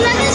Come che?